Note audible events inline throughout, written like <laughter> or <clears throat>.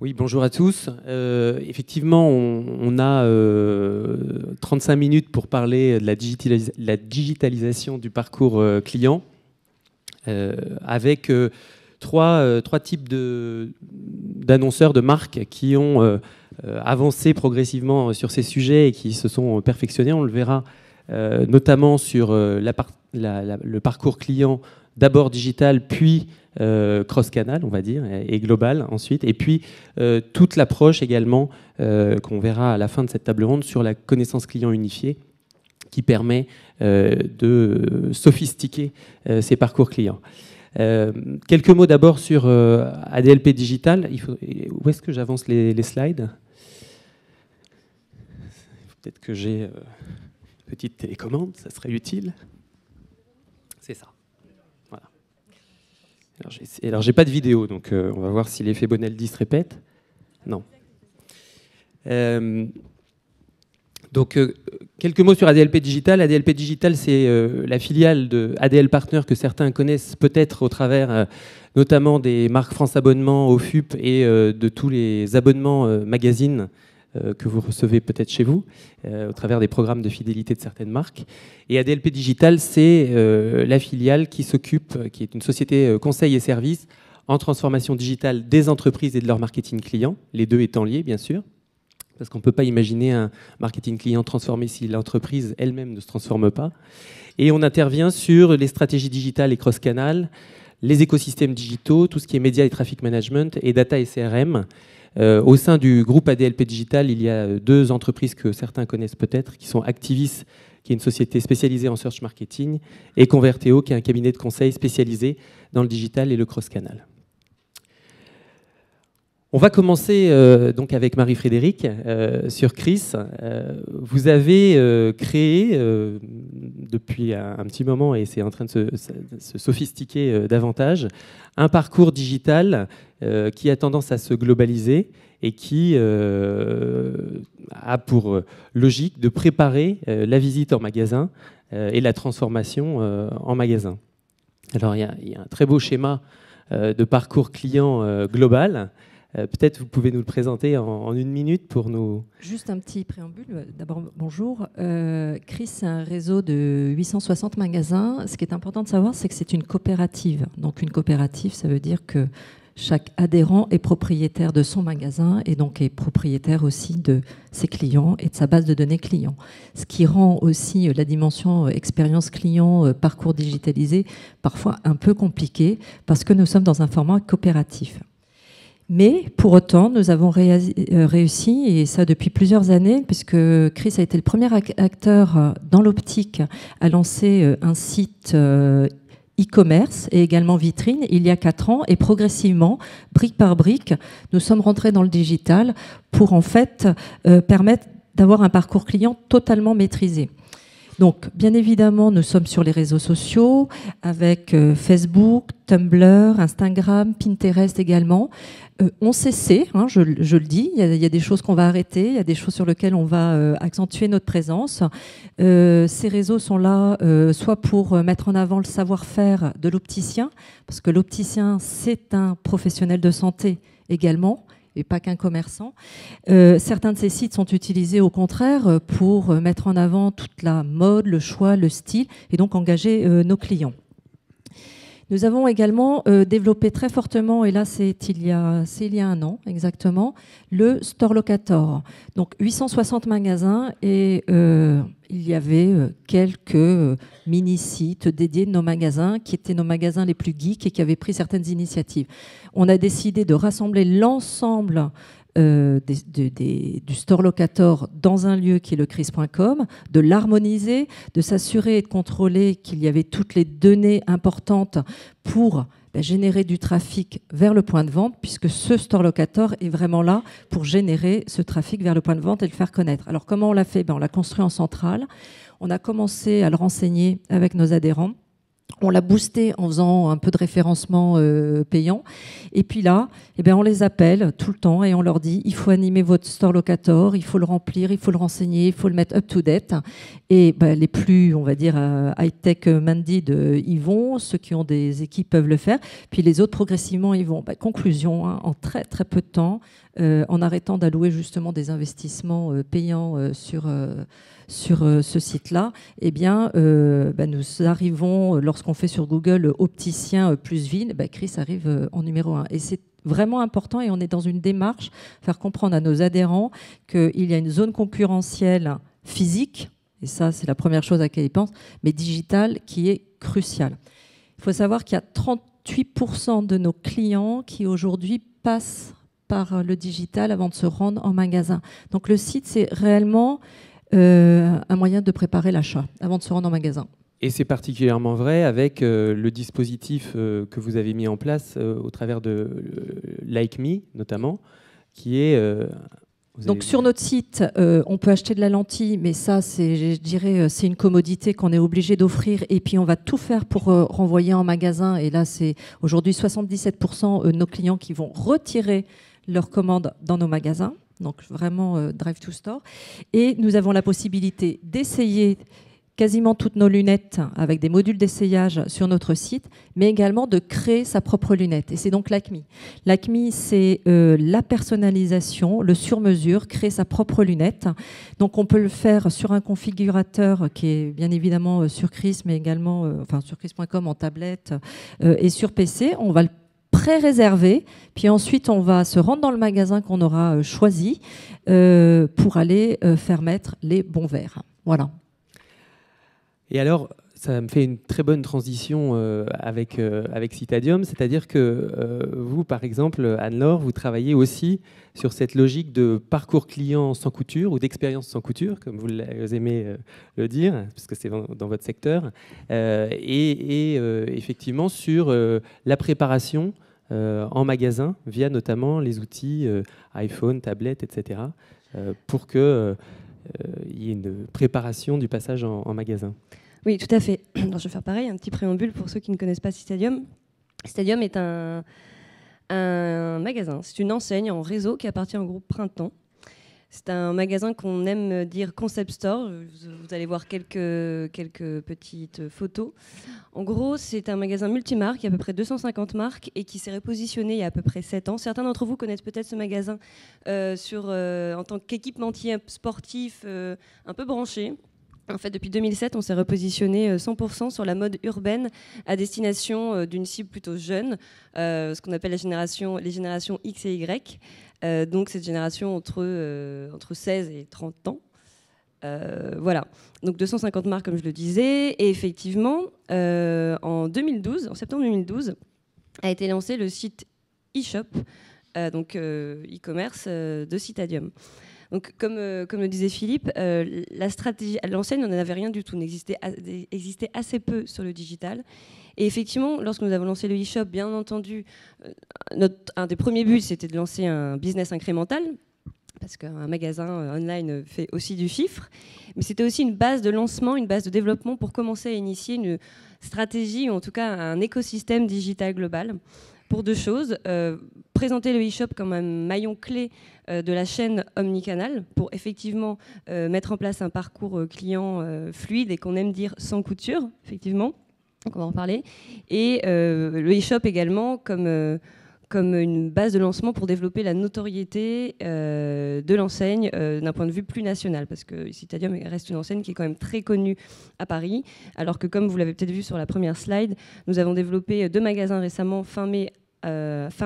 Oui, bonjour à tous. Euh, effectivement, on, a 35 minutes pour parler de la, digitalisation du parcours client, avec trois, types d'annonceurs, de, marques qui ont avancé progressivement sur ces sujets et qui se sont perfectionnés. On le verra notamment sur le parcours client d'abord digital, puis euh, cross-canal, on va dire, et, global ensuite. Et puis euh, toute l'approche également euh, qu'on verra à la fin de cette table ronde sur la connaissance client unifiée qui permet de sophistiquer ces parcours clients. quelques mots d'abord sur ADLP Digital. où est-ce que j'avance les, les, slides? Peut-être que j'ai une petite télécommande, ça serait utile. C'est ça. Alors, j'ai pas de vidéo, donc euh, on va voir si l'effet Bonaldi se répète. Non. Euh, donc, euh, quelques mots sur ADLP Digital. ADLP Digital, c'est la filiale de ADL Partner que certains connaissent peut-être au travers notamment des marques France Abonnement, au FUP et de tous les abonnements magazines que vous recevez peut-être chez vous, euh, au travers des programmes de fidélité de certaines marques. Et ADLP Digital, c'est euh, la filiale qui s'occupe, qui est une société conseil et services en transformation digitale des entreprises et de leur marketing client, les deux étant liés, bien sûr. Parce qu'on ne peut pas imaginer un marketing client transformé si l'entreprise elle-même ne se transforme pas. Et on intervient sur les stratégies digitales et cross-canal, les écosystèmes digitaux, tout ce qui est médias et traffic management et data et CRM. Euh, au sein du groupe ADLP Digital, il y a deux entreprises que certains connaissent peut-être, qui sont Activis, qui est une société spécialisée en search marketing, et Converteo, qui est un cabinet de conseil spécialisé dans le digital et le cross-canal. On va commencer euh, donc avec Marie-Frédéric euh, sur Chris. Euh, vous avez créé depuis un, petit moment, et c'est en train de se, se sophistiquer davantage, un parcours digital qui a tendance à se globaliser et qui a pour logique de préparer la visite en magasin et la transformation en magasin. Alors il y, a un très beau schéma de parcours client global. Euh, peut-être vous pouvez nous le présenter en, une minute pour nous. Juste un petit préambule. D'abord, bonjour. Euh, Chris, c'est un réseau de 860 magasins. Ce qui est important de savoir, c'est que c'est une coopérative. Donc, une coopérative, ça veut dire que chaque adhérent est propriétaire de son magasin et donc est propriétaire aussi de ses clients et de sa base de données clients. Ce qui rend aussi la dimension expérience client, parcours digitalisé parfois un peu compliqué parce que nous sommes dans un format coopératif. Mais pour autant, nous avons euh, réussi, et ça depuis plusieurs années, puisque Chris a été le premier acteur euh, dans l'optique à lancer euh, un site e-commerce et également vitrine il y a quatre ans et progressivement, brique par brique, nous sommes rentrés dans le digital pour en fait permettre d'avoir un parcours client totalement maîtrisé. Donc, bien évidemment, nous sommes sur les réseaux sociaux avec Facebook, Tumblr, Instagram, Pinterest également. Euh, on cessé, hein, je, le dis, il y, a, des choses qu'on va arrêter, il y a des choses sur lesquelles on va euh, accentuer notre présence. Euh, ces réseaux sont là soit pour mettre en avant le savoir-faire de l'opticien, parce que l'opticien, c'est un professionnel de santé également, et pas qu'un commerçant. certains de ces sites sont utilisés au contraire pour mettre en avant toute la mode, le choix, le style, et donc engager nos clients. Nous avons également euh, développé très fortement, et là c'est il, y a, un an exactement, le Store Locator. Donc 860 magasins et euh, il y avait euh, quelques mini-sites dédiés de nos magasins qui étaient nos magasins les plus geeks et qui avaient pris certaines initiatives. On a décidé de rassembler l'ensemble euh, du store locator dans un lieu qui est le cris.com, de l'harmoniser, de s'assurer et de contrôler qu'il y avait toutes les données importantes pour ben, générer du trafic vers le point de vente, puisque ce store locator est vraiment là pour générer ce trafic vers le point de vente et le faire connaître. Alors comment on l'a fait? Ben, On l'a construit en centrale. On a commencé à le renseigner avec nos adhérents. On l'a boosté en faisant un peu de référencement euh, payant. Et puis là, eh bien, on les appelle tout le temps et on leur dit il faut animer votre store locator, il faut le remplir, il faut le renseigner, il faut le mettre up to date. Et ben, les plus, on va dire, euh, high-tech mandid y vont. Ceux qui ont des équipes peuvent le faire. Puis les autres, progressivement, ils vont. Ben, conclusion, hein, en très, très peu de temps, euh, en arrêtant d'allouer justement des investissements payants sur euh, ce site-là, eh bien, euh, bah, nous arrivons, lorsqu'on fait sur Google opticien plus ville, bah, Chris arrive euh, en numéro un. Et c'est vraiment important et on est dans une démarche, faire comprendre à nos adhérents qu'il y a une zone concurrentielle physique, et ça c'est la première chose à laquelle ils pensent, mais digitale qui est cruciale. Il faut savoir qu'il y a 38% de nos clients qui aujourd'hui passent par le digital avant de se rendre en magasin. Donc le site, c'est réellement euh, un moyen de préparer l'achat avant de se rendre en magasin. Et c'est particulièrement vrai avec euh, le dispositif euh, que vous avez mis en place au travers de Like Me notamment, qui est... Donc sur notre site, on peut acheter de la lentille, mais ça, c'est, je dirais, c'est une commodité qu'on est obligé d'offrir. Et puis on va tout faire pour renvoyer en magasin. Et là, c'est aujourd'hui 77% de nos clients qui vont retirer leurs commandes dans nos magasins donc vraiment euh, Drive to Store. Et nous avons la possibilité d'essayer quasiment toutes nos lunettes avec des modules d'essayage sur notre site, mais également de créer sa propre lunette. Et c'est donc l'ACMI. L'ACMI, c'est euh, la personnalisation, le sur-mesure, créer sa propre lunette. Donc on peut le faire sur un configurateur qui est bien évidemment euh, sur Chris, mais également enfin, sur chris.com en tablette et sur PC. On va le pré-réservé. Puis ensuite, on va se rendre dans le magasin qu'on aura euh, choisi euh, pour aller euh, faire mettre les bons verres. Voilà. Et alors, ça me fait une très bonne transition avec, avec Citadium, c'est-à-dire que vous, par exemple, Anne-Laure, vous travaillez aussi sur cette logique de parcours client sans couture ou d'expérience sans couture, comme vous aimez le dire, puisque c'est dans votre secteur, et, et effectivement sur la préparation euh, en magasin via notamment les outils euh, iPhone, tablette, etc. Euh, pour qu'il y ait une préparation du passage en, magasin. Oui, tout à fait. <clears throat> je vais faire pareil, un petit préambule pour ceux qui ne connaissent pas Stadium. Stadium est un magasin, c'est une enseigne en réseau qui appartient au groupe Printemps. C'est un magasin qu'on aime dire concept store. Vous allez voir quelques, quelques petites photos. En gros, c'est un magasin multimarque, il y a à peu près 250 marques et qui s'est repositionné il y a à peu près 7 ans. Certains d'entre vous connaissent peut-être ce magasin euh, sur, euh, en tant qu'équipementier sportif euh, un peu branché. En fait, depuis 2007, on s'est repositionné 100% sur la mode urbaine à destination d'une cible plutôt jeune, ce qu'on appelle les générations X et Y. Euh, donc cette génération entre, euh, entre 16 et 30 ans. Euh, voilà, donc 250 marques comme je le disais. Et effectivement, en 2012, en septembre 2012, a été lancé le site eShop, donc e-commerce de Citadium. Donc, comme, comme le disait Philippe, la stratégie à l'enseigne, n'en avait rien du tout, n'existait existait assez peu sur le digital. Et effectivement, lorsque nous avons lancé le e-shop, bien entendu, euh, un des premiers buts, c'était de lancer un business incrémental, parce qu'un magasin euh, online fait aussi du chiffre. Mais c'était aussi une base de lancement, une base de développement pour commencer à initier une stratégie, ou en tout cas un écosystème digital global. Pour deux choses, euh, présenter le e-shop comme un maillon clé de la chaîne omnicanal pour effectivement mettre en place un parcours client fluide et qu'on aime dire sans couture, effectivement on va en parler. Et euh, le e-shop également comme, euh, comme une base de lancement pour développer la notoriété euh, de l'enseigne d'un point de vue plus national, parce que Citadium reste une enseigne qui est quand même très connue à Paris, alors que comme vous l'avez peut-être vu sur la première slide, nous avons développé deux magasins récemment, fin,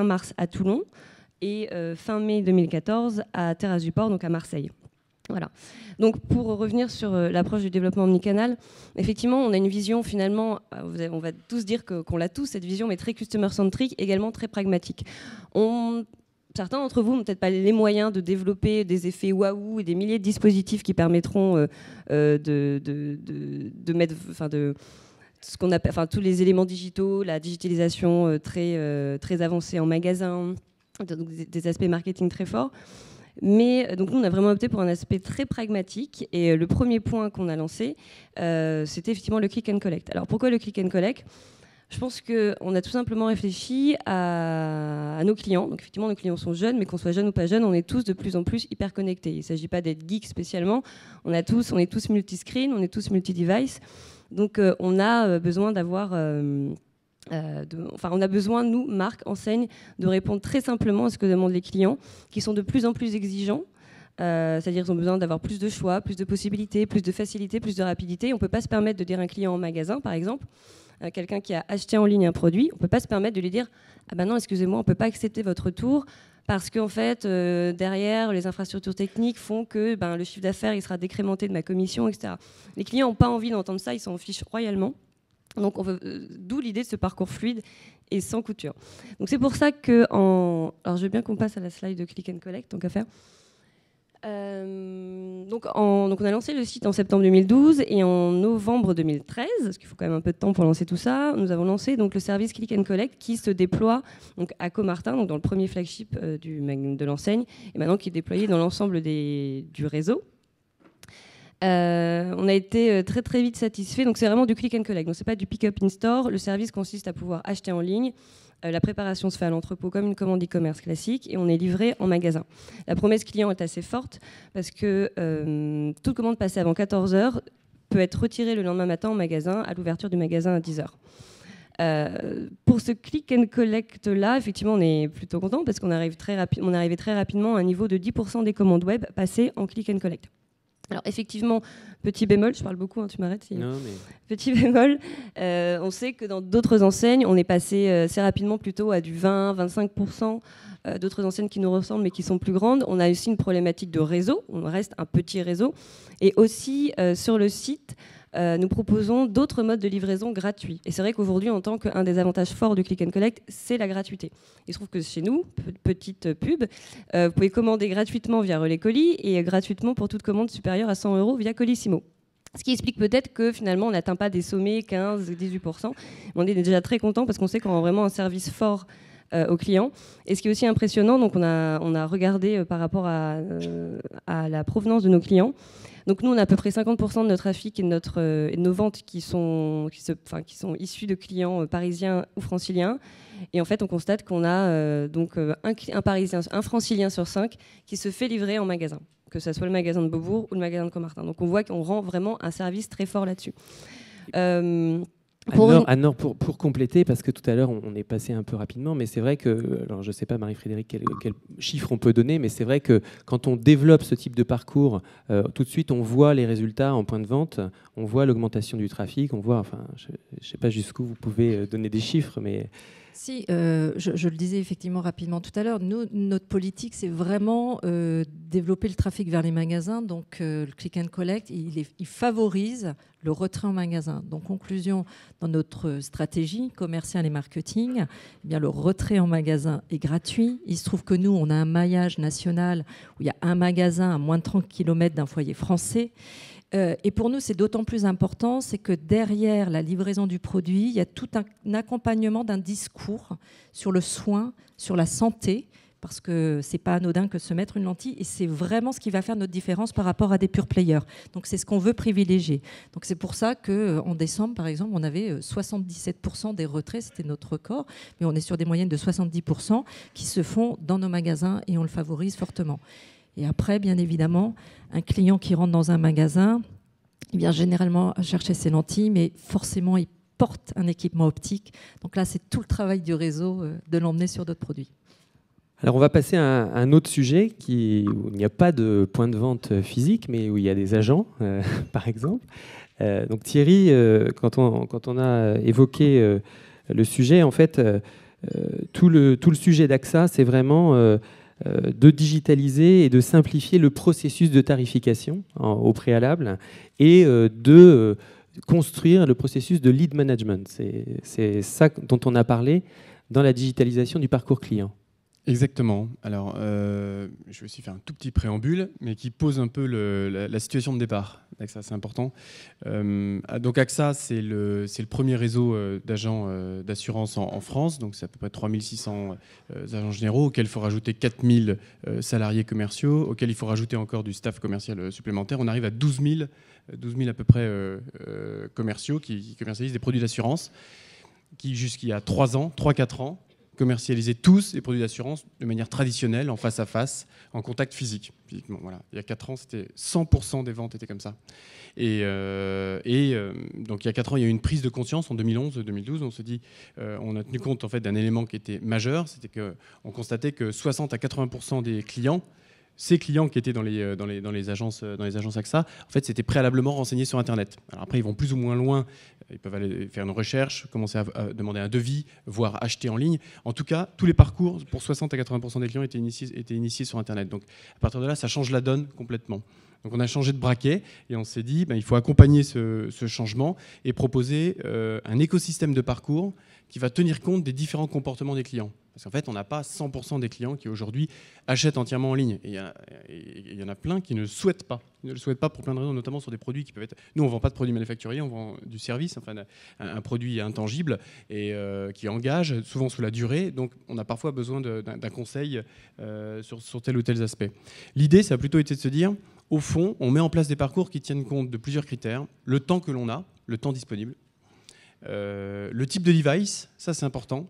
mars à Toulon et fin mai 2014 à Terrasse du Port, donc à Marseille. Voilà. Donc pour revenir sur euh, l'approche du développement omnicanal, effectivement, on a une vision finalement, euh, on va tous dire qu'on l'a tous, cette vision, mais très customer-centric, également très pragmatique. certains d'entre vous n'ont peut-être pas les moyens de développer des effets waouh et des milliers de dispositifs qui permettront euh, de, mettre, enfin de tous les éléments digitaux, la digitalisation très très avancée en magasin, des aspects marketing très forts. Mais donc nous, on a vraiment opté pour un aspect très pragmatique. Et le premier point qu'on a lancé, c'était effectivement le click and collect. Alors pourquoi le click and collect? Je pense qu'on a tout simplement réfléchi à, nos clients. Donc effectivement, nos clients sont jeunes, mais qu'on soit jeune ou pas jeune, on est tous de plus en plus hyper connectés. Il ne s'agit pas d'être geek spécialement. On, a tous, on est tous multiscreen, on est tous multi-device. Donc euh, on a euh, besoin d'avoir... Euh, enfin, on a besoin, nous, marques, enseignes, de répondre très simplement à ce que demandent les clients, qui sont de plus en plus exigeants. C'est-à-dire qu'ils ont besoin d'avoir plus de choix, plus de possibilités, plus de facilité, plus de rapidité. On ne peut pas se permettre de dire un client en magasin, par exemple, euh, quelqu'un qui a acheté en ligne un produit, on ne peut pas se permettre de lui dire Ah ben non, excusez-moi, on ne peut pas accepter votre retour parce qu'en fait, euh, derrière, les infrastructures techniques font que ben, le chiffre d'affaires sera décrémenté de ma commission, etc. Les clients n'ont pas envie d'entendre ça, ils s'en fichent royalement. Donc, euh, d'où l'idée de ce parcours fluide et sans couture. Donc, c'est pour ça que, alors, je veux bien qu'on passe à la slide de click and collect, donc à faire. Euh, donc, on a lancé le site en septembre 2012 et en novembre 2013, parce qu'il faut quand même un peu de temps pour lancer tout ça, nous avons lancé donc le service Click and Collect qui se déploie donc à Comartin, donc dans le premier flagship euh, de l'enseigne, et maintenant qui est déployé dans l'ensemble du réseau. Euh, on a été très très vite satisfait. Donc c'est vraiment du click and collect. Donc c'est pas du pick up in store. Le service consiste à pouvoir acheter en ligne, euh, la préparation se fait à l'entrepôt comme une commande e-commerce classique et on est livré en magasin. La promesse client est assez forte parce que euh, toute commande passée avant 14 heures peut être retirée le lendemain matin en magasin à l'ouverture du magasin à 10 heures. Euh, pour ce click and collect là, effectivement, on est plutôt content parce qu'on arrive très on arrivé très rapidement à un niveau de 10% des commandes web passées en click and collect. Alors effectivement, petit bémol, je parle beaucoup, hein, tu m'arrêtes. Petit bémol, euh, on sait que dans d'autres enseignes, on est passé euh, assez rapidement plutôt à du 20-25%. Euh, d'autres enseignes qui nous ressemblent mais qui sont plus grandes. On a aussi une problématique de réseau, on reste un petit réseau. Et aussi sur le site, euh, nous proposons d'autres modes de livraison gratuits. Et c'est vrai qu'aujourd'hui, en tant qu'un des avantages forts du Click and Collect, c'est la gratuité. Il se trouve que chez nous, petite pub, euh, vous pouvez commander gratuitement via Relais Colis et gratuitement pour toute commande supérieure à 100 euros via Colissimo. Ce qui explique peut-être que finalement, on n'atteint pas des sommets 15-18%. On est déjà très content parce qu'on sait qu'on a vraiment un service fort euh, aux clients. Et ce qui est aussi impressionnant, donc on a, on a regardé par rapport à, à la provenance de nos clients. Donc nous, on a à peu près 50% de notre trafic et de, notre, euh, nos ventes qui sont, qui, se, qui sont issues de clients euh, parisiens ou franciliens. Et en fait, on constate qu'on a euh, donc un, un, parisien, un francilien sur cinq qui se fait livrer en magasin, que ce soit le magasin de Beaubourg ou le magasin de Comartin. Donc on voit qu'on rend vraiment un service très fort là-dessus. Pour, pour, pour, compléter, parce que tout à l'heure on, est passé un peu rapidement, mais c'est vrai que, alors je ne sais pas Marie-Frédéric quel, quel, chiffre on peut donner, mais c'est vrai que quand on développe ce type de parcours, euh, tout de suite on voit les résultats en point de vente, on voit l'augmentation du trafic, on voit, enfin je ne sais pas jusqu'où vous pouvez euh, donner des chiffres, mais si, euh, je, le disais effectivement rapidement tout à l'heure, notre politique, c'est vraiment euh, développer le trafic vers les magasins. Donc, euh, le click and collect, il, favorise le retrait en magasin. Donc, conclusion, dans notre stratégie commerciale et marketing, eh bien, le retrait en magasin est gratuit. Il se trouve que nous, on a un maillage national où il y a un magasin à moins de 30 km d'un foyer français. Euh, et pour nous, c'est d'autant plus important, c'est que derrière la livraison du produit, il y a tout un accompagnement d'un discours sur le soin, sur la santé, parce que c'est pas anodin que se mettre une lentille, et c'est vraiment ce qui va faire notre différence par rapport à des pure players. Donc c'est ce qu'on veut privilégier. Donc c'est pour ça que euh, en décembre, par exemple, on avait 77% euh, des retraits, c'était notre record, mais on est sur des moyennes de 70% qui se font dans nos magasins et on le favorise fortement. Et après, bien évidemment, un client qui rentre dans un magasin, il vient généralement chercher ses lentilles, mais forcément, il porte un équipement optique. Donc là, c'est tout le travail du réseau euh, de l'emmener sur d'autres produits. Alors on va passer à un autre sujet où il n'y a pas de point de vente physique, mais où il y a des agents, euh, <laughs> par exemple. Euh, donc Thierry, quand, on, quand, on, a évoqué le sujet, en fait, tout, le, tout le sujet d'AXA, c'est vraiment euh, de digitaliser et de simplifier le processus de tarification au préalable et euh, de euh, construire le processus de lead management. C'est ça dont on a parlé dans la digitalisation du parcours client. Exactement. Alors, je vais aussi faire un tout petit préambule, mais qui pose un peu la, situation de départ d'AXA, c'est important. Euh, donc AXA, c'est le, le, premier réseau euh, d'agents euh, d'assurance en, France, donc c'est à peu près 3600 agents généraux, auxquels il faut rajouter 4000 salariés commerciaux, auxquels il faut rajouter encore du staff commercial supplémentaire. On arrive à 12 000, 12 à peu près commerciaux qui, qui commercialisent des produits d'assurance, qui jusqu'il y a 3 ans, 3-4 ans, commercialiser tous les produits d'assurance de manière traditionnelle, en face à face, en contact physique. voilà. Il y a 4 ans, c'était 100% des ventes étaient comme ça. Et, euh, et euh, donc il y a 4 ans, il y a eu une prise de conscience en 2011-2012. On se dit, euh, on a tenu compte en fait d'un élément qui était majeur, c'était qu'on constatait que 60 à 80% des clients ces clients qui étaient dans les, euh, agences, euh, dans les agences AXA, en fait, c'était préalablement renseigné sur Internet. Après, ils vont plus ou moins loin. Ils peuvent aller faire une recherche, commencer à, demander un devis, voire acheter en ligne. En tout cas, tous les parcours, pour 60 à 80% des clients, étaient initiés, initiés sur Internet. Donc à partir de là, ça change la donne complètement. Donc on a changé de braquet et on s'est dit, ben, il faut accompagner ce, changement et proposer euh, un écosystème de parcours qui va tenir compte des différents comportements des clients. Parce qu'en fait, on n'a pas 100% des clients qui aujourd'hui achètent entièrement en ligne. Il y, en a plein qui ne souhaitent pas. Ne le souhaitent pas pour plein de raisons, notamment sur des produits qui peuvent être. Nous, on ne vend pas de produits manufacturiers, on vend du service, enfin un, produit intangible et euh, qui engage, souvent sous la durée. Donc, on a parfois besoin d'un conseil euh, sur, sur tel ou tel aspect. L'idée, ça a plutôt été de se dire, au fond, on met en place des parcours qui tiennent compte de plusieurs critères. Le temps que l'on a, le temps disponible. Euh, le type de device, ça c'est important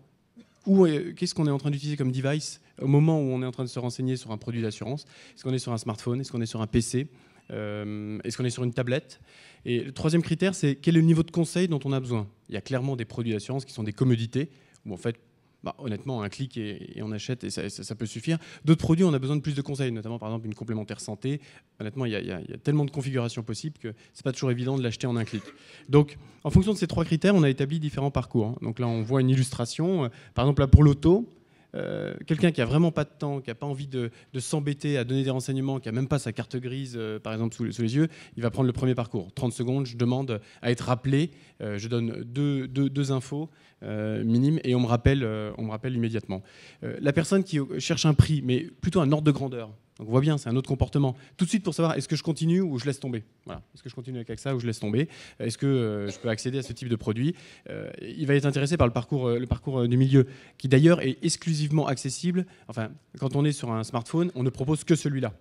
ou qu'est-ce qu'on est en train d'utiliser comme device au moment où on est en train de se renseigner sur un produit d'assurance? Est-ce qu'on est sur un smartphone? Est-ce qu'on est sur un PC euh, Est-ce qu'on est sur une tablette? Et le troisième critère, c'est quel est le niveau de conseil dont on a besoin? Il y a clairement des produits d'assurance qui sont des commodités, où en fait bah, honnêtement, un clic et, on achète et ça, peut suffire. D'autres produits, on a besoin de plus de conseils, notamment par exemple une complémentaire santé. Honnêtement, il y, a, tellement de configurations possibles que c'est pas toujours évident de l'acheter en un clic. Donc, en fonction de ces trois critères, on a établi différents parcours. Hein. Donc là, on voit une illustration. Par exemple, là, pour l'auto, euh, quelqu'un qui a vraiment pas de temps, qui n'a pas envie de, s'embêter à donner des renseignements, qui a même pas sa carte grise, euh, par exemple, sous, les yeux, il va prendre le premier parcours. 30 secondes, je demande à être rappelé, euh, je donne deux, deux infos minimes et on me rappelle, on me rappelle immédiatement. la personne qui cherche un prix, mais plutôt un ordre de grandeur, donc on voit bien, c'est un autre comportement. Tout de suite pour savoir est-ce que je continue ou je laisse tomber? Voilà. Est-ce que je continue avec ça ou je laisse tomber? Est-ce que euh, je peux accéder à ce type de produit? Euh, Il va être intéressé par le parcours, euh, le parcours du milieu, qui d'ailleurs est exclusivement accessible. Enfin, quand on est sur un smartphone, on ne propose que celui-là.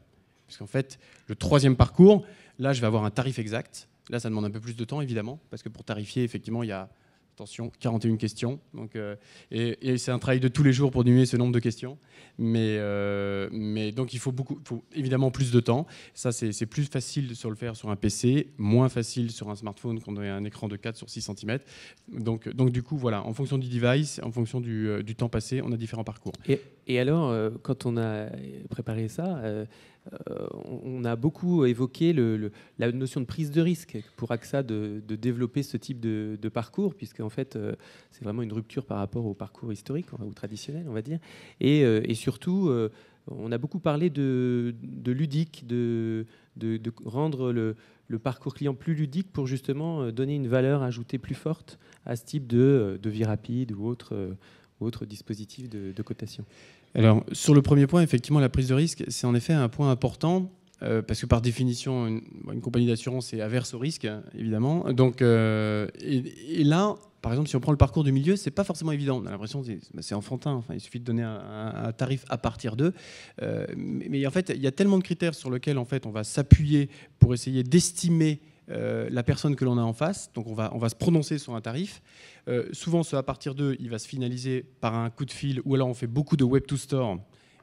Parce qu'en fait, le troisième parcours, là, je vais avoir un tarif exact. Là, ça demande un peu plus de temps, évidemment, parce que pour tarifier, effectivement, il y a Attention, 41 questions. Donc, euh, et, c'est un travail de tous les jours pour diminuer ce nombre de questions. Mais, euh, mais donc il faut, beaucoup, évidemment plus de temps. Ça, c'est plus facile de se le faire sur un PC, moins facile sur un smartphone quand on a un écran de 4 sur 6 cm. Donc, donc du coup, voilà, en fonction du device, en fonction du, euh, temps passé, on a différents parcours. Et, alors, quand on a préparé ça, on a beaucoup évoqué la notion de prise de risque pour AXA de, développer ce type de, parcours, puisque en fait, euh, c'est vraiment une rupture par rapport au parcours historique ou traditionnel, on va dire. Et, euh, surtout, on a beaucoup parlé de, ludique, de, rendre le, parcours client plus ludique pour justement donner une valeur ajoutée plus forte à ce type de, vie rapide ou autre, autre dispositif de cotation. Alors, sur le premier point, effectivement, la prise de risque, c'est en effet un point important. Euh, parce que par définition, une, compagnie d'assurance est averse au risque, évidemment. Donc, euh, et, là, par exemple, si on prend le parcours du milieu, c'est pas forcément évident. On a l'impression que c'est enfantin. Enfin, il suffit de donner un, tarif à partir d'eux. Euh, mais, en fait, il y a tellement de critères sur lesquels en fait on va s'appuyer pour essayer d'estimer la personne que l'on a en face. Donc, on va, on va se prononcer sur un tarif. Euh, souvent, ce à partir d'eux, il va se finaliser par un coup de fil, ou alors on fait beaucoup de web to store.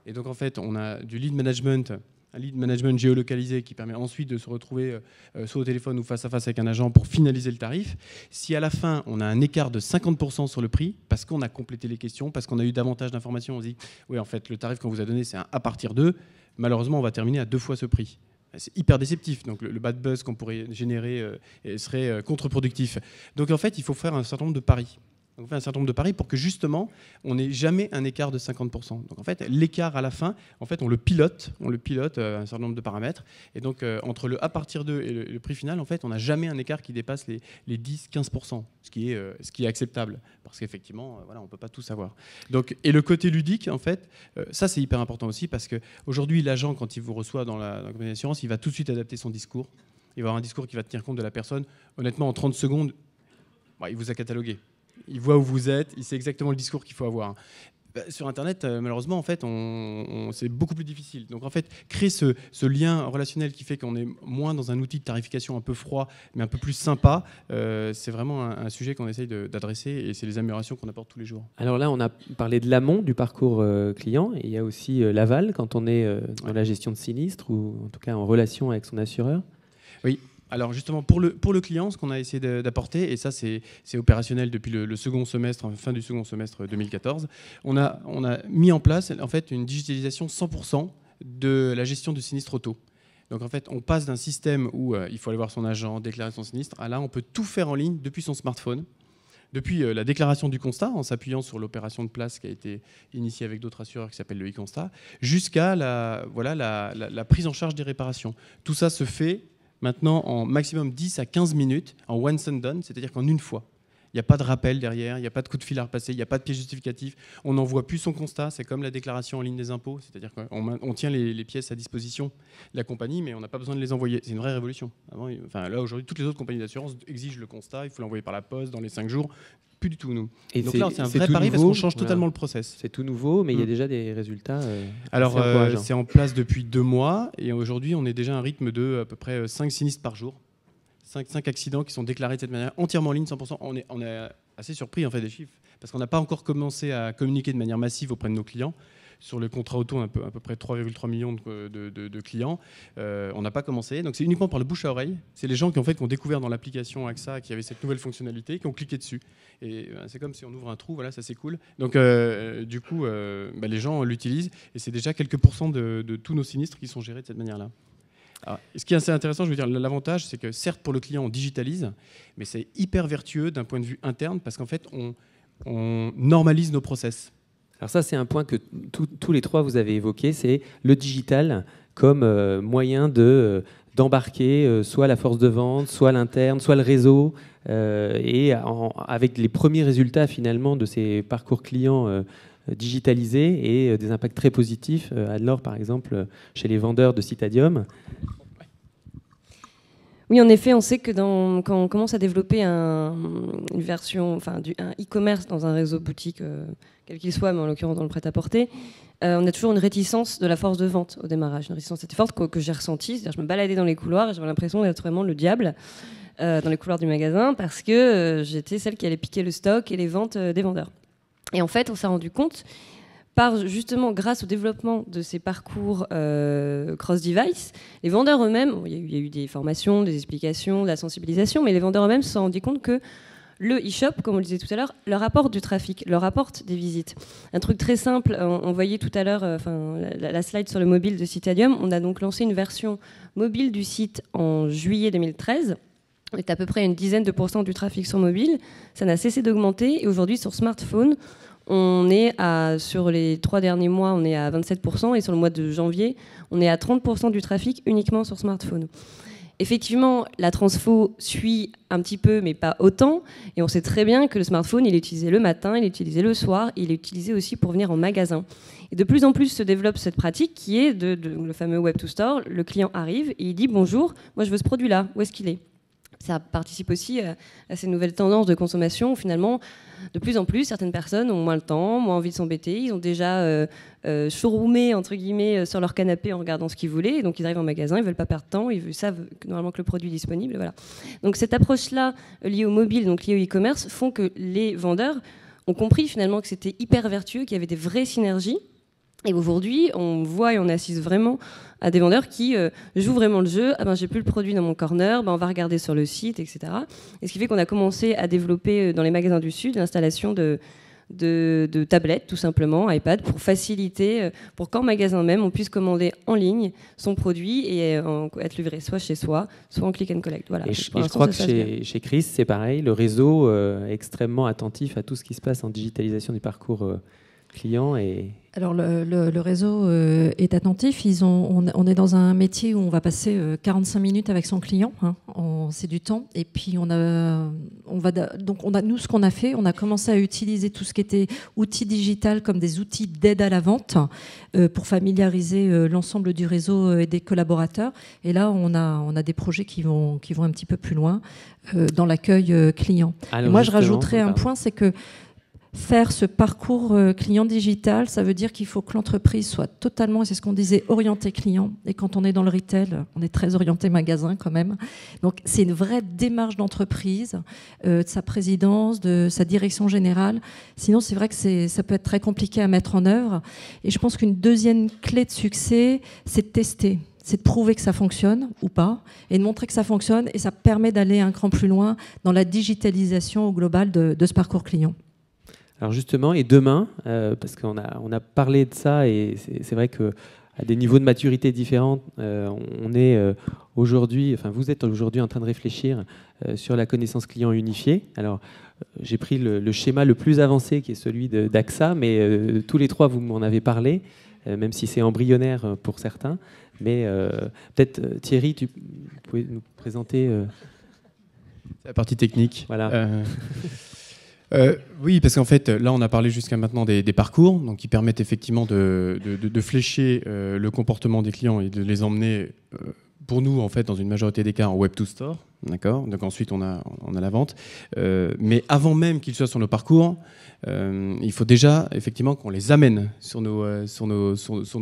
Et donc, en fait, on a du lead management, un lead management géolocalisé qui permet ensuite de se retrouver euh, euh, soit au téléphone ou face à face avec un agent pour finaliser le tarif. Si à la fin, on a un écart de 50% sur le prix, parce qu'on a complété les questions, parce qu'on a eu davantage d'informations, on se dit, oui, en fait, le tarif qu'on vous a donné, c'est un à partir d'eux, malheureusement, on va terminer à deux fois ce prix c'est hyper déceptif. Donc le, bad buzz qu'on pourrait générer euh, serait euh, contre-productif. Donc en fait, il faut faire un certain nombre de paris. On fait un certain nombre de paris pour que justement on n'ait jamais un écart de 50%. Donc en fait, l'écart à la fin, en fait, on le pilote, on le pilote euh, un certain nombre de paramètres. Et donc euh, entre le A partir 2 et le, prix final, en fait, on n'a jamais un écart qui dépasse les, 10-15%, ce qui est euh, ce qui est acceptable, parce qu'effectivement, on peut pas tout savoir. Donc et le côté ludique, en fait, ça c'est hyper important aussi parce que aujourd'hui l'agent quand il vous reçoit dans la, dans d'assurance, il va tout de suite adapter son discours. Il va avoir un discours qui va tenir compte de la personne. Honnêtement, en 30 secondes, il vous a catalogué il voit où vous êtes, il sait exactement le discours qu'il faut avoir. Bah, sur Internet, euh, malheureusement, en fait, on, c'est beaucoup plus difficile. Donc, en fait, créer ce, lien relationnel qui fait qu'on est moins dans un outil de tarification un peu froid, mais un peu plus sympa, euh, c'est vraiment un, sujet qu'on essaye d'adresser et c'est les améliorations qu'on apporte tous les jours. Alors là, on a parlé de l'amont du parcours euh, client et il y a aussi l'aval quand on est dans la gestion de sinistre ou en tout cas en relation avec son assureur. Oui, alors justement, pour le, pour le client, ce qu'on a essayé d'apporter, et ça c'est opérationnel depuis le, second semestre, fin du second semestre 2014, on a, on a mis en place en fait une digitalisation 100% de la gestion du sinistre auto. Donc en fait, on passe d'un système où euh, il faut aller voir son agent, déclarer son sinistre, à là on peut tout faire en ligne depuis son smartphone. Depuis euh, la déclaration du constat, en s'appuyant sur l'opération de place qui a été initiée avec d'autres assureurs qui s'appelle le e-constat, jusqu'à la, voilà, la, la prise en charge des réparations. Tout ça se fait maintenant en maximum 10 à 15 minutes, en and done, c'est-à-dire qu'en une fois. Il n'y a pas de rappel derrière, il n'y a pas de coup de fil à repasser, il n'y a pas de pièce justificatif. On n'envoie plus son constat, c'est comme la déclaration en ligne des impôts, c'est-à-dire qu'on on tient les, pièces à disposition de la compagnie, mais on n'a pas besoin de les envoyer. C'est une vraie révolution. enfin, là, aujourd'hui, toutes les autres compagnies d'assurance exigent le constat, il faut l'envoyer par la poste dans les 5 jours plus du tout, nous. Et Donc là, c'est un vrai pari parce qu'on change totalement le process. C'est tout nouveau, mais il y a mm. déjà des résultats. Euh, Alors, euh, c'est en place depuis deux mois, et aujourd'hui, on est déjà à un rythme de à peu près 5 euh, sinistres par jour. 5, 5 accidents qui sont déclarés de cette manière, entièrement en ligne, 100%. On est, assez surpris en fait des chiffres, parce qu'on n'a pas encore commencé à communiquer de manière massive auprès de nos clients sur le contrat auto, peu, à peu près 3,3 millions de, clients. Euh, on n'a pas commencé. Donc c'est uniquement par le bouche à oreille. C'est les gens qui, en fait, ont découvert dans l'application AXA qu'il y avait cette nouvelle fonctionnalité, qui ont cliqué dessus. Et euh, c'est comme si on ouvre un trou, voilà, ça c'est cool. Donc euh, du coup, bah, les gens l'utilisent et c'est déjà quelques pourcents de, tous nos sinistres qui sont gérés de cette manière-là. Ce qui est assez intéressant, je veux dire, l'avantage, c'est que certes, pour le client, on digitalise, mais c'est hyper vertueux d'un point de vue interne parce qu'en fait, on, normalise nos process. Alors ça, c'est un point que tous les trois vous avez évoqué, c'est le digital comme euh, moyen de euh, d'embarquer euh, soit la force de vente, soit l'interne, soit le réseau, et avec les premiers résultats finalement de ces parcours clients digitalisés et des impacts très positifs. Adlor, par exemple, chez les vendeurs de Citadium, oui, en effet, on sait que quand on commence à développer un, une version, enfin, un e-commerce dans un réseau boutique, euh, quel qu'il soit, mais en l'occurrence dans le prêt-à-porter, euh, on a toujours une réticence de la force de vente au démarrage. Une réticence assez forte que, j'ai ressentie. C'est-à-dire, je me baladais dans les couloirs et j'avais l'impression d'être vraiment le diable euh, dans les couloirs du magasin parce que j'étais celle qui allait piquer le stock et les ventes des vendeurs. Et en fait, on s'est rendu compte justement grâce au développement de ces parcours euh, cross-device, les vendeurs eux-mêmes, il y, a eu des formations, des explications, de la sensibilisation, mais les vendeurs eux-mêmes se sont rendus compte que le e-shop, comme on le disait tout à l'heure, leur apporte du trafic, leur apporte des visites. Un truc très simple, on, voyait tout à l'heure euh, la, slide sur le mobile de Citadium, on a donc lancé une version mobile du site en juillet 2013. Est à peu près une dizaine de pourcents du trafic sur mobile. Ça n'a cessé d'augmenter et aujourd'hui sur smartphone, on est à, sur les trois derniers mois, on est à 27%, et sur le mois de janvier, on est à 30% du trafic uniquement sur smartphone. Effectivement, la transfo suit un petit peu, mais pas autant, et on sait très bien que le smartphone, il est utilisé le matin, il est utilisé le soir, il est utilisé aussi pour venir en magasin. Et de plus en plus se développe cette pratique qui est de, le fameux web to store. Le client arrive et il dit bonjour, moi je veux ce produit-là, où est-ce qu'il est? Ça participe aussi euh, à, ces nouvelles tendances de consommation finalement, de plus en plus, certaines personnes ont moins le temps, moins envie de s'embêter. Ils ont déjà euh, euh showroomé, entre guillemets, euh, sur leur canapé en regardant ce qu'ils voulaient. donc, ils arrivent en magasin, ils veulent pas perdre de temps, ils savent normalement que le produit est disponible. Voilà. Donc, cette approche-là, liée au mobile, donc liée au e-commerce, font que les vendeurs ont compris finalement que c'était hyper vertueux, qu'il y avait des vraies synergies et aujourd'hui, on voit et on assiste vraiment à des vendeurs qui euh, jouent vraiment le jeu. Ah ben, j'ai plus le produit dans mon corner, ben, on va regarder sur le site, etc. Et ce qui fait qu'on a commencé à développer euh, dans les magasins du Sud l'installation de, de, de tablettes, tout simplement, iPad, pour faciliter, euh, pour qu'en magasin même, on puisse commander en ligne son produit et euh, être livré soit chez soi, soit en click and collect. Voilà. Et, je, crois que chez, chez, Chris, c'est pareil, le réseau est extrêmement attentif à tout ce qui se passe en digitalisation du parcours client et, alors le, réseau euh, est attentif. Ils ont, on, est dans un métier où on va passer 45 euh, minutes avec son client. Hein. c'est du temps. Et puis on a, on va donc on a nous ce qu'on a fait, on a commencé à utiliser tout ce qui était outils digital comme des outils d'aide à la vente euh, pour familiariser l'ensemble du réseau et des collaborateurs. Et là on a on a des projets qui vont qui vont un petit peu plus loin dans l'accueil client. moi je rajouterais un point, c'est que faire ce parcours euh, client digital, ça veut dire qu'il faut que l'entreprise soit totalement, c'est ce qu'on disait, orientée client. Et quand on est dans le retail, on est très orienté magasin quand même. Donc c'est une vraie démarche d'entreprise, euh, de sa présidence, de sa direction générale. Sinon, c'est vrai que ça peut être très compliqué à mettre en œuvre. Et je pense qu'une deuxième clé de succès, c'est de tester c'est de prouver que ça fonctionne ou pas, et de montrer que ça fonctionne, et ça permet d'aller un cran plus loin dans la digitalisation au global de ce parcours client. Alors justement, et demain, euh, parce qu'on a, on a parlé de ça, et c'est vrai que à des niveaux de maturité différents, euh, on est euh, aujourd'hui, enfin vous êtes aujourd'hui en train de réfléchir sur la connaissance client unifiée. Alors j'ai pris le, schéma le plus avancé qui est celui d'AXA, mais tous les trois vous m'en avez parlé, même si c'est embryonnaire pour certains. Mais peut-être Thierry, tu pouvais nous présenter la partie technique. Voilà. Euh, oui, parce qu'en fait, là, on a parlé jusqu'à maintenant des, parcours, donc qui permettent effectivement de, flécher euh, le comportement des clients et de les emmener, euh, pour nous, en fait, dans une majorité des cas, en Web to Store. D'accord? Donc ensuite, on a, la vente. mais avant même qu'ils soient sur nos parcours, il faut déjà, effectivement, qu'on les amène sur nos,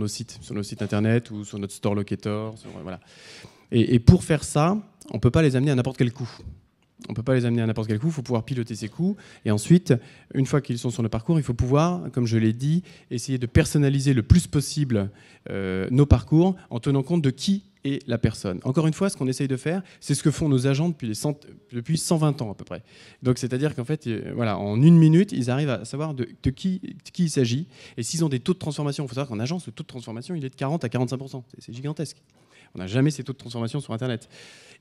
sites, sur nos sites internet ou sur notre store locator. voilà. Et pour faire ça, on ne peut pas les amener à n'importe quel coût. On ne peut pas les amener à n'importe quel coup, il faut pouvoir piloter ces coups. Et ensuite, une fois qu'ils sont sur le parcours, il faut pouvoir, comme je l'ai dit, essayer de personnaliser le plus possible euh, nos parcours en tenant compte de qui est la personne. Encore une fois, ce qu'on essaye de faire, c'est ce que font nos agents depuis, depuis 120 ans à peu près. Donc c'est-à-dire qu'en fait, euh, voilà, en une minute, ils arrivent à savoir de, qui, qui il s'agit. Et s'ils ont des taux de transformation, il faut savoir qu'en agence, le taux de transformation, il est de 40 à 45%. C'est gigantesque. On n'a jamais ces taux de transformation sur Internet.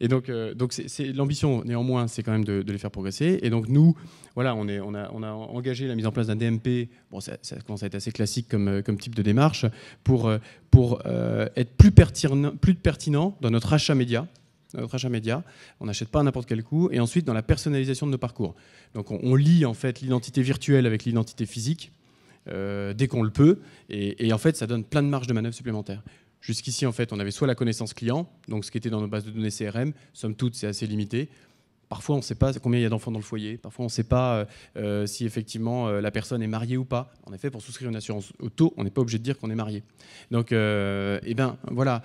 Et donc, euh, donc c'est, l'ambition, néanmoins, c'est quand même de, les faire progresser. Et donc, nous, voilà, on, est, on, a, engagé la mise en place d'un DMP. Bon, ça, commence à être assez classique comme, euh, type de démarche pour, euh, pour être plus pertinent, plus pertinent dans notre achat média notre achat média. On n'achète pas à n'importe quel coup. Et ensuite, dans la personnalisation de nos parcours. Donc, on, lie en fait l'identité virtuelle avec l'identité physique dès qu'on le peut. Et, et, en fait, ça donne plein de marge de manœuvre supplémentaires. Jusqu'ici, en fait, on avait soit la connaissance client, donc ce qui était dans nos bases de données CRM, somme toute, c'est assez limité, Parfois, on ne sait pas combien il y a d'enfants dans le foyer. Parfois, on ne sait pas euh, euh, si effectivement euh, la personne est mariée ou pas. En effet, pour souscrire une assurance auto, on n'est pas obligé de dire qu'on est marié. Donc, eh ben, voilà,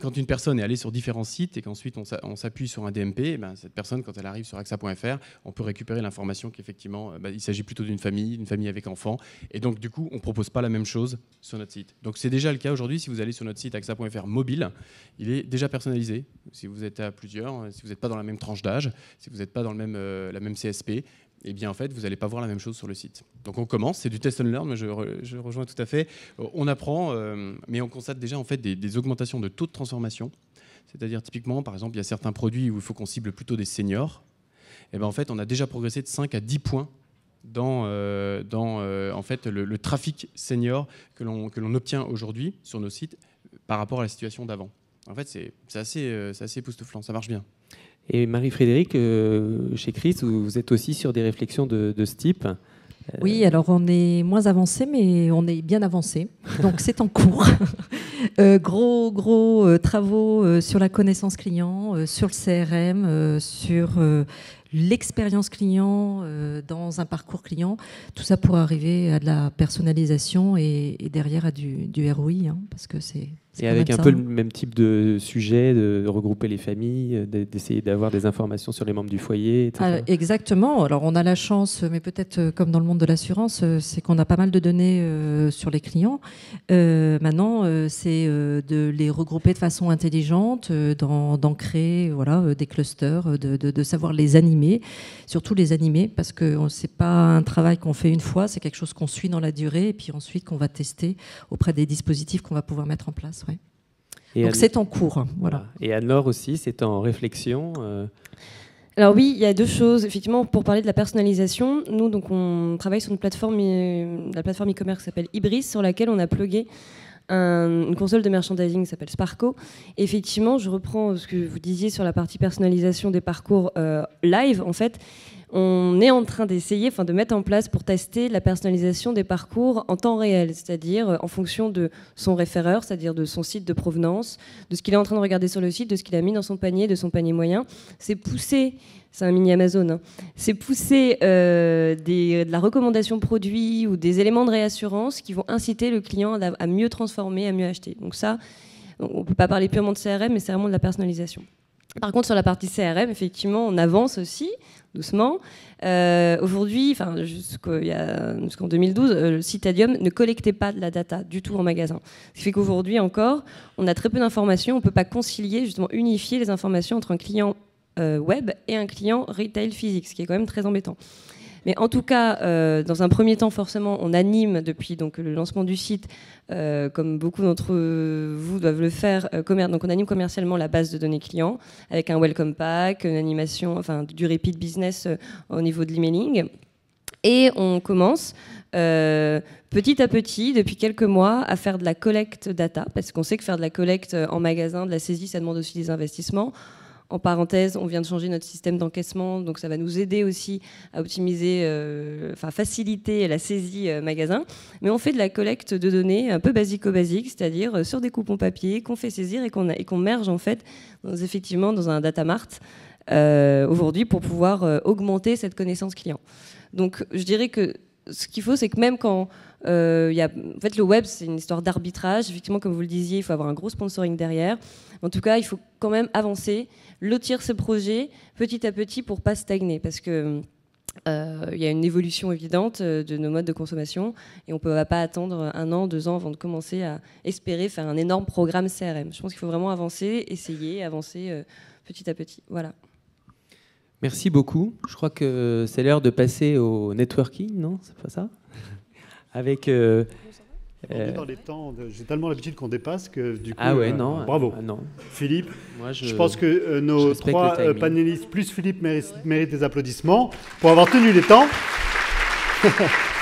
quand une personne est allée sur différents sites et qu'ensuite on s'appuie sur un DMP, eh ben, cette personne, quand elle arrive sur AXA.fr, on peut récupérer l'information qu'effectivement, bah, il s'agit plutôt d'une famille, d'une famille avec enfants. Et donc, du coup, on ne propose pas la même chose sur notre site. Donc, c'est déjà le cas aujourd'hui. Si vous allez sur notre site AXA.fr mobile, il est déjà personnalisé. Si vous êtes à plusieurs, si vous n'êtes pas dans la même tranche d'âge, si vous n'êtes pas dans le même, euh, la même CSP, eh bien en fait, vous n'allez pas voir la même chose sur le site. Donc on commence, c'est du test and learn, je, je, rejoins tout à fait. Euh, on apprend, euh, mais on constate déjà en fait des, augmentations de taux de transformation. C'est-à-dire typiquement, par exemple, il y a certains produits où il faut qu'on cible plutôt des seniors. Eh bien en fait, on a déjà progressé de 5 à 10 points dans, le, trafic senior que l'on obtient aujourd'hui sur nos sites par rapport à la situation d'avant. En fait, c'est assez époustouflant, ça marche bien. Et Marie-Frédéric, euh, chez Chris, vous êtes aussi sur des réflexions de, ce type euh, oui, alors on est moins avancé, mais on est bien avancé. Donc c'est en cours. <laughs> Euh, gros, gros travaux sur la connaissance client, sur le CRM, sur l'expérience client dans un parcours client. Tout ça pour arriver à de la personnalisation et, derrière à du, ROI, hein, parce que c'est Et avec un peu le même type de sujet, de regrouper les familles, d'essayer d'avoir des informations sur les membres du foyer, etc. Ah, exactement. Alors on a la chance, mais peut-être euh, comme dans le monde de l'assurance, euh, c'est qu'on a pas mal de données euh, sur les clients. maintenant, c'est de les regrouper de façon intelligente, d'en créer voilà, des clusters, de, de, savoir les animer, surtout les animer, parce que c'est pas un travail qu'on fait une fois, c'est quelque chose qu'on suit dans la durée, et puis ensuite qu'on va tester auprès des dispositifs qu'on va pouvoir mettre en place. Donc c'est en cours. Voilà. Et Anne-Laure aussi, c'est en réflexion. Euh. Alors oui, il y a deux choses. Effectivement, pour parler de la personnalisation, nous donc on travaille sur une plateforme, euh, la plateforme e-commerce qui s'appelle Ibris, sur laquelle on a plugué une console de merchandising qui s'appelle Sparko. effectivement, je reprends ce que vous disiez sur la partie personnalisation des parcours euh, live. En fait, on est en train d'essayer, enfin de mettre en place pour tester la personnalisation des parcours en temps réel, c'est-à-dire euh, en fonction de son référeur, c'est-à-dire de son site de provenance, de ce qu'il est en train de regarder sur le site, de ce qu'il a mis dans son panier, de son panier moyen. C'est pousser, c'est un mini Amazon, hein, c'est pousser euh, de la recommandation produit ou des éléments de réassurance qui vont inciter le client à, mieux transformer, à mieux acheter. Donc ça, on ne peut pas parler purement de CRM, mais c'est vraiment de la personnalisation. Par contre, sur la partie CRM, effectivement, on avance aussi doucement. Euh, aujourd'hui, enfin jusqu'en 2012, euh, le Citadium ne collectait pas de la data du tout en magasin. Ce qui fait qu'aujourd'hui encore, on a très peu d'informations. On ne peut pas concilier, justement, unifier les informations entre un client web et un client retail physique, ce qui est quand même très embêtant. Mais en tout cas, euh, dans un premier temps, forcément, on anime depuis donc, le lancement du site, euh, comme beaucoup d'entre vous doivent le faire, euh, donc on anime commercialement la base de données clients avec un welcome pack, une animation, enfin du repeat business au niveau de l'emailing. Et on commence petit à petit, depuis quelques mois, à faire de la collecte data, parce qu'on sait que faire de la collecte en magasin, de la saisie, ça demande aussi des investissements. En parenthèse, on vient de changer notre système d'encaissement, donc ça va nous aider aussi à optimiser, euh, enfin faciliter la saisie euh, magasin. Mais on fait de la collecte de données un peu basico-basique, c'est-à-dire euh, sur des coupons papier qu'on fait saisir et qu'on qu'on merge en fait effectivement dans un data mart aujourd'hui pour pouvoir augmenter cette connaissance client. Donc je dirais que ce qu'il faut, c'est que même quand euh, y a, en fait, le web, c'est une histoire d'arbitrage. Effectivement, comme vous le disiez, il faut avoir un gros sponsoring derrière. En tout cas, il faut quand même avancer, lotir ce projet petit à petit pour pas stagner, parce que euh, il y a une évolution évidente euh, de nos modes de consommation et on ne peut pas attendre un an, deux ans avant de commencer à espérer faire un énorme programme CRM. Je pense qu'il faut vraiment avancer, essayer, avancer euh, petit à petit. Voilà. Merci beaucoup. Je crois que c'est l'heure de passer au networking, non? C'est pas ça? Avec. Euh, euh, dans les temps, j'ai tellement l'habitude qu'on dépasse que du coup. Ah ouais, euh, non. Bravo. Ah non. Philippe, je, pense que nos trois panélistes plus Philippe méritent, méritent des applaudissements pour avoir tenu les temps. <laughs>